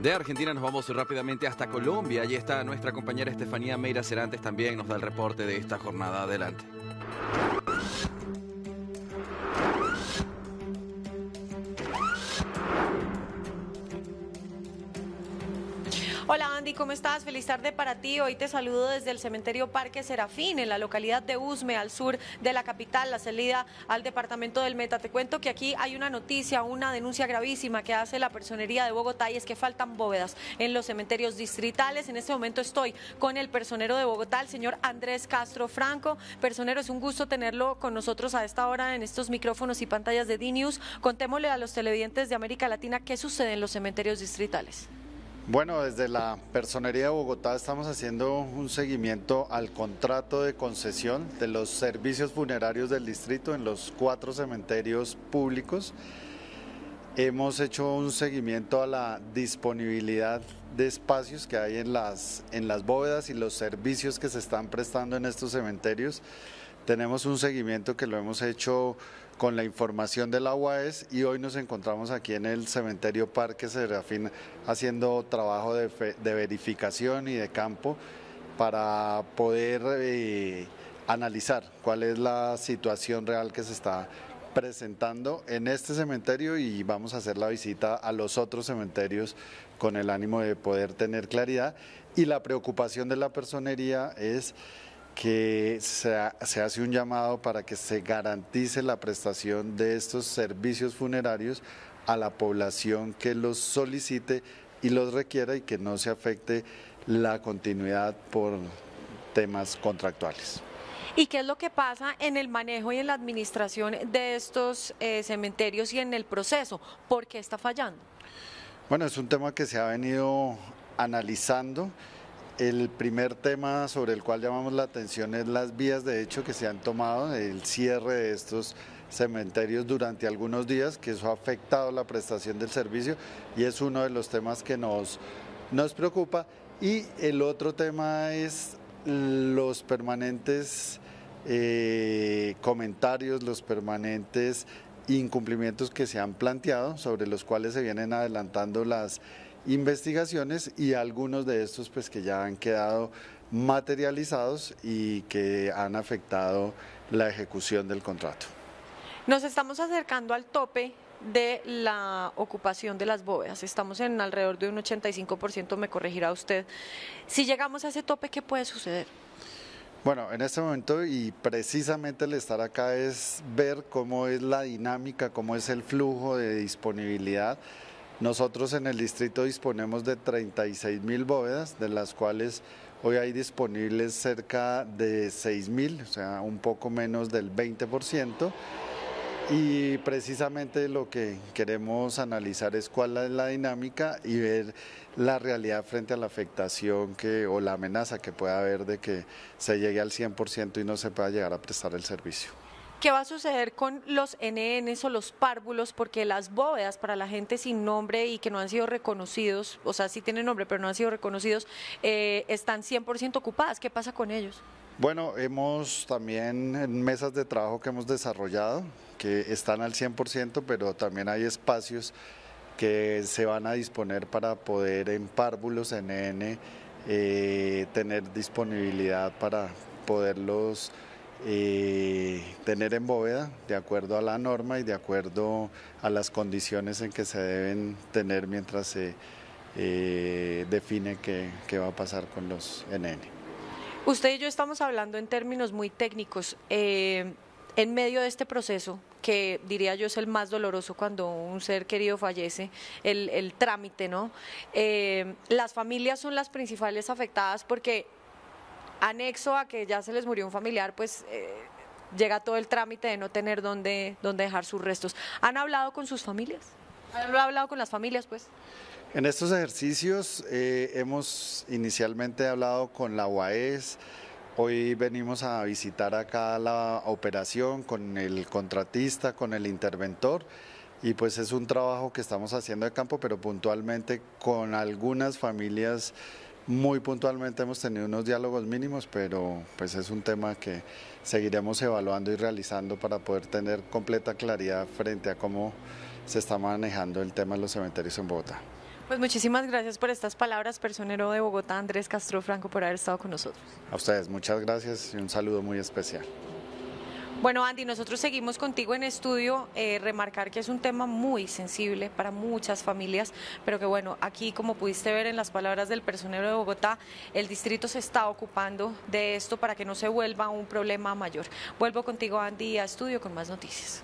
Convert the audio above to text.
De Argentina nos vamos rápidamente hasta Colombia. Allí está nuestra compañera Estefanía Meira Cerantes también nos da el reporte de esta jornada. Adelante. Hola Andy, ¿cómo estás? Feliz tarde para ti. Hoy te saludo desde el cementerio Parque Serafín, en la localidad de Usme, al sur de la capital, la salida al departamento del Meta. Te cuento que aquí hay una noticia, una denuncia gravísima que hace la personería de Bogotá y es que faltan bóvedas en los cementerios distritales. En este momento estoy con el personero de Bogotá, el señor Andrés Castro Franco. Personero, es un gusto tenerlo con nosotros a esta hora en estos micrófonos y pantallas de D-News. Contémosle a los televidentes de América Latina qué sucede en los cementerios distritales. Bueno, desde la Personería de Bogotá estamos haciendo un seguimiento al contrato de concesión de los servicios funerarios del distrito en los cuatro cementerios públicos. Hemos hecho un seguimiento a la disponibilidad de espacios que hay en las, en las bóvedas y los servicios que se están prestando en estos cementerios. Tenemos un seguimiento que lo hemos hecho con la información de la UAS y hoy nos encontramos aquí en el cementerio Parque Serafín haciendo trabajo de, verificación y de campo para poder eh, analizar cuál es la situación real que se está presentando en este cementerio y vamos a hacer la visita a los otros cementerios con el ánimo de poder tener claridad. Y la preocupación de la personería es que se, hace un llamado para que se garantice la prestación de estos servicios funerarios a la población que los solicite y los requiera y que no se afecte la continuidad por temas contractuales. ¿Y qué es lo que pasa en el manejo y en la administración de estos eh, cementerios y en el proceso? ¿Por qué está fallando? Bueno, es un tema que se ha venido analizando el primer tema sobre el cual llamamos la atención es las vías de hecho que se han tomado, el cierre de estos cementerios durante algunos días, que eso ha afectado la prestación del servicio y es uno de los temas que nos, nos preocupa. Y el otro tema es los permanentes eh, comentarios, los permanentes incumplimientos que se han planteado, sobre los cuales se vienen adelantando las investigaciones y algunos de estos pues que ya han quedado materializados y que han afectado la ejecución del contrato. Nos estamos acercando al tope de la ocupación de las bóvedas. Estamos en alrededor de un 85%, me corregirá usted. Si llegamos a ese tope, ¿qué puede suceder? Bueno, en este momento y precisamente el estar acá es ver cómo es la dinámica, cómo es el flujo de disponibilidad nosotros en el distrito disponemos de 36 mil bóvedas, de las cuales hoy hay disponibles cerca de 6 mil, o sea, un poco menos del 20%. Y precisamente lo que queremos analizar es cuál es la dinámica y ver la realidad frente a la afectación que, o la amenaza que pueda haber de que se llegue al 100% y no se pueda llegar a prestar el servicio. ¿Qué va a suceder con los NNs o los párvulos? Porque las bóvedas para la gente sin nombre y que no han sido reconocidos, o sea, sí tienen nombre, pero no han sido reconocidos, eh, están 100% ocupadas. ¿Qué pasa con ellos? Bueno, hemos también en mesas de trabajo que hemos desarrollado, que están al 100%, pero también hay espacios que se van a disponer para poder en párvulos NN eh, tener disponibilidad para poderlos eh, tener en bóveda de acuerdo a la norma y de acuerdo a las condiciones en que se deben tener mientras se eh, define qué, va a pasar con los NN. Usted y yo estamos hablando en términos muy técnicos. Eh, en medio de este proceso, que diría yo es el más doloroso cuando un ser querido fallece, el, trámite, ¿no? las familias son las principales afectadas porque anexo a que ya se les murió un familiar, pues eh, llega todo el trámite de no tener dónde, dónde dejar sus restos. ¿Han hablado con sus familias? ¿Han hablado con las familias, pues? En estos ejercicios eh, hemos inicialmente hablado con la UAES, hoy venimos a visitar acá la operación con el contratista, con el interventor y pues es un trabajo que estamos haciendo de campo, pero puntualmente con algunas familias muy puntualmente hemos tenido unos diálogos mínimos, pero pues es un tema que seguiremos evaluando y realizando para poder tener completa claridad frente a cómo se está manejando el tema de los cementerios en Bogotá. Pues muchísimas gracias por estas palabras, personero de Bogotá, Andrés Castro Franco, por haber estado con nosotros. A ustedes, muchas gracias y un saludo muy especial. Bueno, Andy, nosotros seguimos contigo en estudio, eh, remarcar que es un tema muy sensible para muchas familias, pero que bueno, aquí como pudiste ver en las palabras del personero de Bogotá, el distrito se está ocupando de esto para que no se vuelva un problema mayor. Vuelvo contigo, Andy, a estudio con más noticias.